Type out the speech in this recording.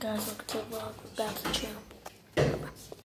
guys, welcome to the vlog. Back to the channel.